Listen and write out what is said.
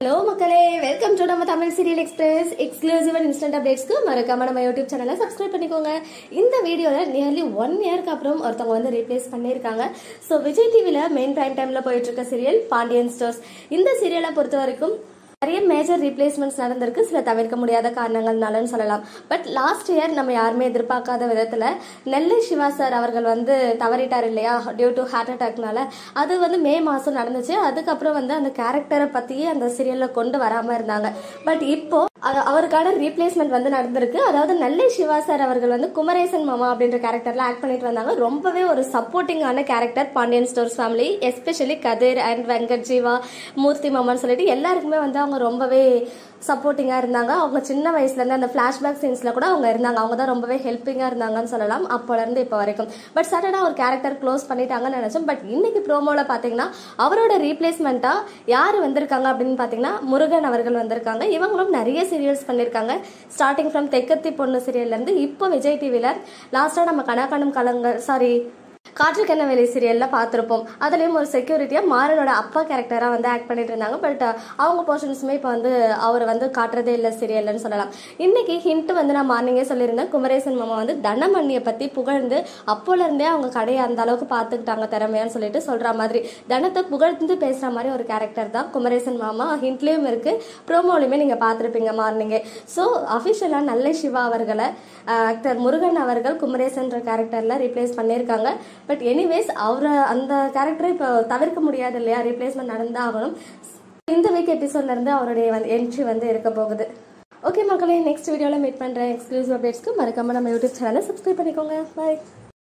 Hello மக்களே. Welcome to நம்ம Tamil serial express exclusive and instant அப்டேட்ஸ்க்கு மறக்காம நம்ம யூடியூப் சேனலை சப்ஸ்கிரைப் பண்ணிக்கோங்க. இந்த வீடியோவில் நியர்லி ஒன் இயர்க்கு அப்புறம் ஒருத்தவங்க வந்து ரீப்ளேஸ் பண்ணியிருக்காங்க. ஸோ விஜய் டிவியில் மெயின் டைம் டைமில் போயிட்டு இருக்க சீரியல் பாண்டியன் ஸ்டோர்ஸ் இந்த சீரியலை பொறுத்த வரைக்கும் நிறைய மேஜர் ரீப்ளேஸ்மெண்ட்ஸ் நடந்திருக்கு. சில தவிர்க்க முடியாத காரணங்கள்னாலன்னு சொல்லலாம். பட் லாஸ்ட் இயர் நம்ம யாருமே எதிர்பார்க்காத விதத்தில் நெல்லை சிவா சார் அவர்கள் வந்து தவறிட்டார் இல்லையா? டியூ டு ஹார்ட் அட்டாக்னால அது வந்து மே மாதம் நடந்துச்சு. அதுக்கப்புறம் வந்து அந்த கேரக்டரை பற்றியே அந்த சீரியலில் கொண்டு வராமல் இருந்தாங்க. பட் இப்போ அவருக்கான ரீப்ளேஸ்மெண்ட் வந்து நடந்திருக்கு. அதாவது நெல்லை சிவா சார் அவர்கள் வந்து குமரேசன் மாமா அப்படின்ற கேரக்டர்ல ஆக்ட் பண்ணிட்டு வந்தாங்க. ரொம்பவே ஒரு சப்போர்ட்டிங்கான character Pandian stores family especially Kathir and Venkat Jeeva Moorthy மாமான்னு சொல்லிட்டு எல்லாருக்குமே வந்து அவங்க ரொம்பவே சப்போர்ட்டிங்காக இருந்தாங்க. அவங்க சின்ன வயசுலேருந்து அந்த ஃப்ளாஷ்பேக் சீன்ஸில் கூட அவங்க இருந்தாங்க. அவங்க தான் ரொம்பவே ஹெல்ப்பிங்காக இருந்தாங்கன்னு சொல்லலாம். அப்போலேருந்து இப்போ வரைக்கும். பட் சடனாக ஒரு கேரக்டர் க்ளோஸ் பண்ணிட்டாங்கன்னு நினச்சோம். பட் இன்னைக்கு ப்ரோமோவில் பார்த்தீங்கன்னா அவரோட ரீப்ளேஸ்மெண்ட்டாக யார் வந்திருக்காங்க அப்படின்னு பார்த்தீங்கன்னா முருகன் அவர்கள் வந்திருக்காங்க. இவங்களும் நிறைய சீரியல்ஸ் பண்ணியிருக்காங்க ஸ்டார்டிங் ஃப்ரம் தெக்கத்தி பொண்ணு சீரியல்லேருந்து இப்போ விஜய் டிவியில் லாஸ்ட்டாக நம்ம கணக்காணும் கலங்கள் சாரி காற்றுக்கென்ன வேலை சீரியலில் பார்த்துருப்போம். அதுலேயும் ஒரு செக்யூரிட்டியாக மாறனோட அப்பா கேரக்டராக வந்து ஆக்ட் பண்ணிட்டு இருந்தாங்க. பட் அவங்க போர்ஷன்ஸுமே இப்போ வந்து அவர் வந்து காட்டுறதே இல்லை சீரியல்னு சொல்லலாம். இன்னைக்கு ஹிண்ட் வந்து நான் மார்னிங்கே சொல்லியிருந்தேன். குமரேசன் மாமா வந்து தனமணியை பற்றி புகழ்ந்து அப்போலேருந்தே அவங்க கடையை அந்த அளவுக்கு பார்த்துக்கிட்டாங்க திறமையான்னு சொல்லிட்டு சொல்கிற மாதிரி. தனத்தை புகழ்ந்து பேசுகிற மாதிரி ஒரு கேரக்டர் தான் குமரேசன் மாமா. ஹிண்ட்லேயும் இருக்குது ப்ரோமோலையுமே நீங்கள் பார்த்துருப்பீங்க மார்னிங்கே ஸோ அஃபிஷியலாக நல்ல சிவா அவர்களை ஆக்டர் முருகன் அவர்கள் குமரேசன்ற கேரக்டரில் ரீப்ளேஸ் பண்ணியிருக்காங்க. பட் எனிவேஸ் அவரை அந்த கேரக்டரை இப்போ தவிர்க்க முடியாது இல்லையா? ரீப்ளேஸ்மெண்ட் நடந்தா ஆகணும். இந்த வீக் எபிசோட்ல இருந்து அவருடைய வந்து என்ட்ரி வந்து இருக்க போகுது. ஓகே மக்களே நெக்ஸ்ட் வீடியோவில் மீட் பண்ணுறேன் எக்ஸ்க்ளூசிவ் அப்டேட்ஸ்க்கு மறக்காம நம்ம யூடியூப் சேனலை சப்ஸ்கிரைப் பண்ணிக்கோங்க. பாய்